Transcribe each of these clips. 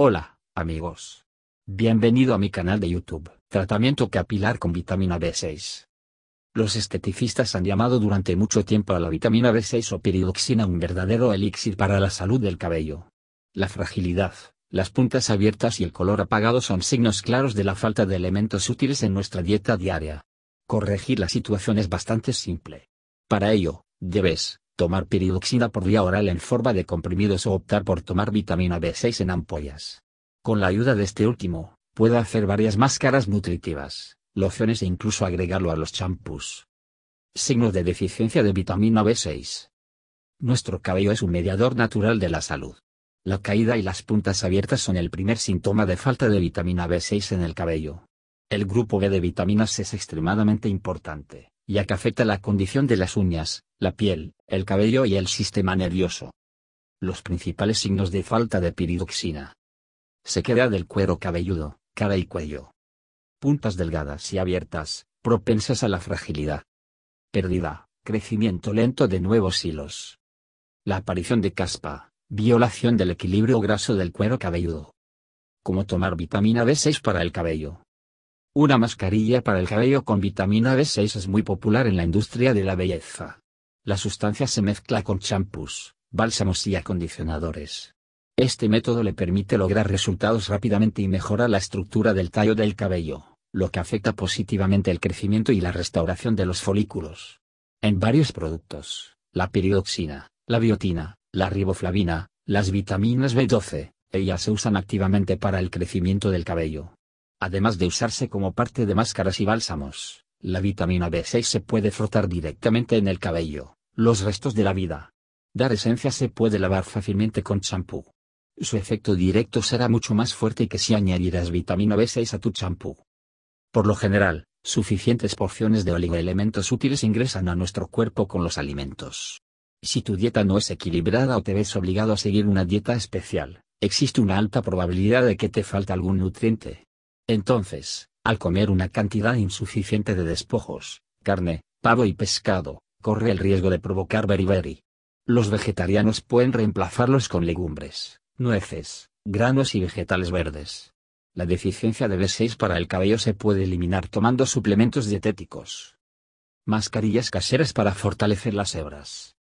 Hola, amigos. Bienvenido a mi canal de YouTube, Tratamiento Capilar con Vitamina B6. Los esteticistas han llamado durante mucho tiempo a la vitamina B6 o piridoxina un verdadero elixir para la salud del cabello. La fragilidad, las puntas abiertas y el color apagado son signos claros de la falta de elementos útiles en nuestra dieta diaria. Corregir la situación es bastante simple. Para ello, debes, tomar piridoxina por vía oral en forma de comprimidos o optar por tomar vitamina B6 en ampollas. Con la ayuda de este último, puede hacer varias máscaras nutritivas, lociones e incluso agregarlo a los champús. Signos de deficiencia de vitamina B6. Nuestro cabello es un mediador natural de la salud. La caída y las puntas abiertas son el primer síntoma de falta de vitamina B6 en el cabello. El grupo B de vitaminas es extremadamente importante, ya que afecta la condición de las uñas, la piel, el cabello y el sistema nervioso. Los principales signos de falta de piridoxina. Sequedad del cuero cabelludo, cara y cuello. Puntas delgadas y abiertas, propensas a la fragilidad. Pérdida, crecimiento lento de nuevos hilos. La aparición de caspa, violación del equilibrio graso del cuero cabelludo. Cómo tomar vitamina B6 para el cabello. Una mascarilla para el cabello con vitamina B6 es muy popular en la industria de la belleza. La sustancia se mezcla con champús, bálsamos y acondicionadores. Este método le permite lograr resultados rápidamente y mejora la estructura del tallo del cabello, lo que afecta positivamente el crecimiento y la restauración de los folículos. En varios productos, la piridoxina, la biotina, la riboflavina, las vitaminas B12, ellas se usan activamente para el crecimiento del cabello. Además de usarse como parte de máscaras y bálsamos, la vitamina B6 se puede frotar directamente en el cabello, los restos de la vida. Dar esencia se puede lavar fácilmente con champú. Su efecto directo será mucho más fuerte que si añadieras vitamina B6 a tu champú. Por lo general, suficientes porciones de oligoelementos útiles ingresan a nuestro cuerpo con los alimentos. Si tu dieta no es equilibrada o te ves obligado a seguir una dieta especial, existe una alta probabilidad de que te falte algún nutriente. Entonces, al comer una cantidad insuficiente de despojos, carne, pavo y pescado, corre el riesgo de provocar beriberi. Los vegetarianos pueden reemplazarlos con legumbres, nueces, granos y vegetales verdes. La deficiencia de B6 para el cabello se puede eliminar tomando suplementos dietéticos. Mascarillas caseras para fortalecer las hebras.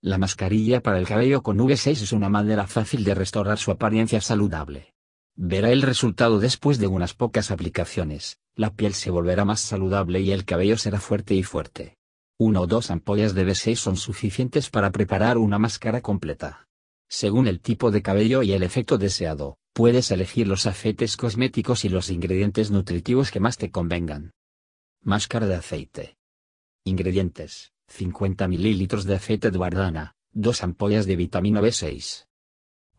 La mascarilla para el cabello con V6 es una manera fácil de restaurar su apariencia saludable. Verá el resultado después de unas pocas aplicaciones, la piel se volverá más saludable y el cabello será fuerte y fuerte. Una o dos ampollas de B6 son suficientes para preparar una máscara completa. Según el tipo de cabello y el efecto deseado, puedes elegir los aceites cosméticos y los ingredientes nutritivos que más te convengan. Máscara de aceite. Ingredientes: 50 ml de aceite de guardana, 2 ampollas de vitamina B6.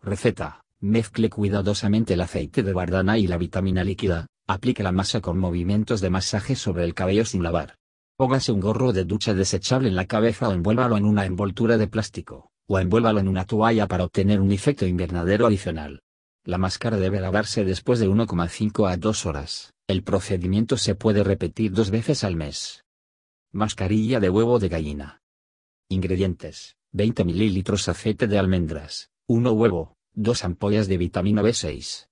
Receta: Mezcle cuidadosamente el aceite de guardana y la vitamina líquida, aplique la masa con movimientos de masaje sobre el cabello sin lavar. Póngase un gorro de ducha desechable en la cabeza o envuélvalo en una envoltura de plástico, o envuélvalo en una toalla para obtener un efecto invernadero adicional. La máscara debe lavarse después de 1,5 a 2 horas. El procedimiento se puede repetir dos veces al mes. Mascarilla de huevo de gallina. Ingredientes: 20 ml aceite de almendras, 1 huevo, 2 ampollas de vitamina B6.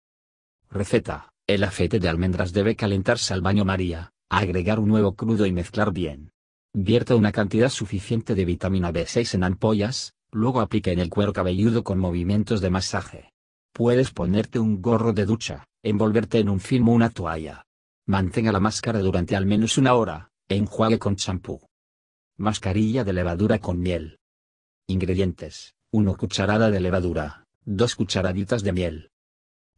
Receta: El aceite de almendras debe calentarse al baño María, agregar un huevo crudo y mezclar bien. Vierta una cantidad suficiente de vitamina B6 en ampollas, luego aplique en el cuero cabelludo con movimientos de masaje. Puedes ponerte un gorro de ducha, envolverte en un film o una toalla. Mantenga la máscara durante al menos una hora, enjuague con champú. Mascarilla de levadura con miel. Ingredientes: 1 cucharada de levadura, 2 cucharaditas de miel.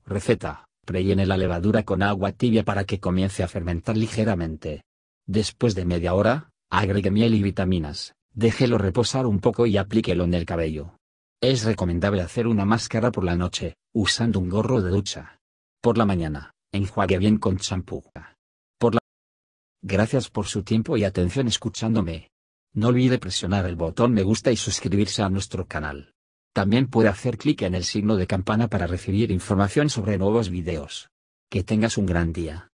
Receta: Rellene la levadura con agua tibia para que comience a fermentar ligeramente. Después de media hora, agregue miel y vitaminas, déjelo reposar un poco y aplíquelo en el cabello. Es recomendable hacer una máscara por la noche, usando un gorro de ducha. Por la mañana, enjuague bien con champú. Por la Gracias por su tiempo y atención escuchándome. No olvide presionar el botón me gusta y suscribirse a nuestro canal. También puede hacer clic en el signo de campana para recibir información sobre nuevos videos. Que tengas un gran día.